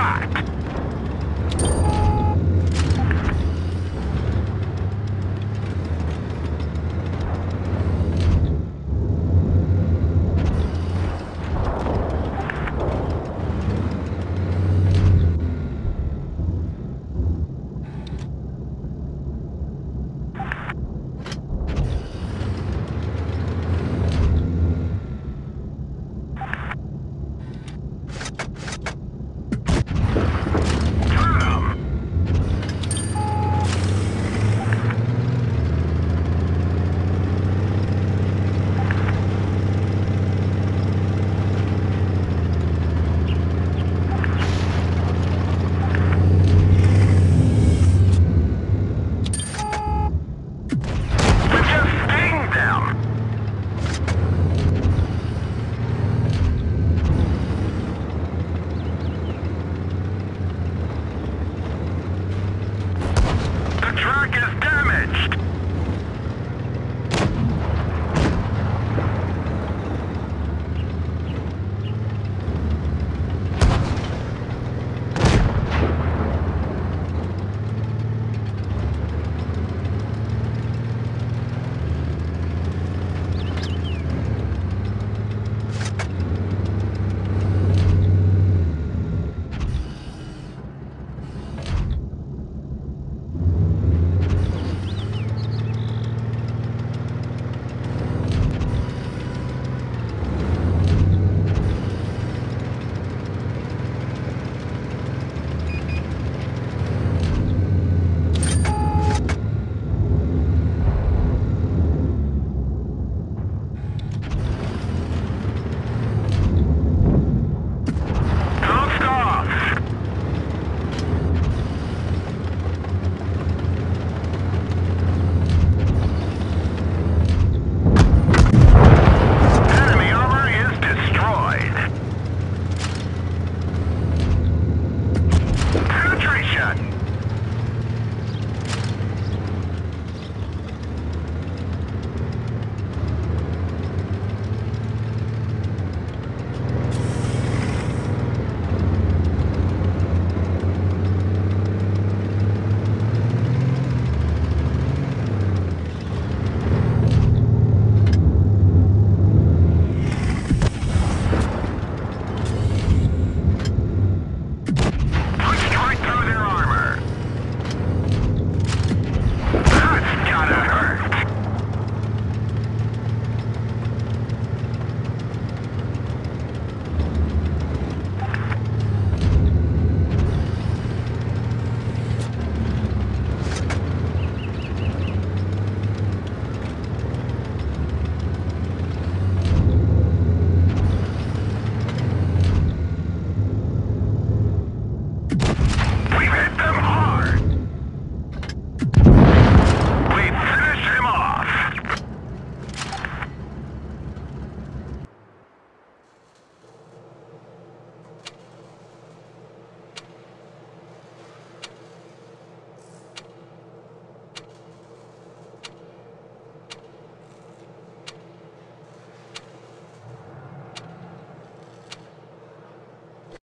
shot!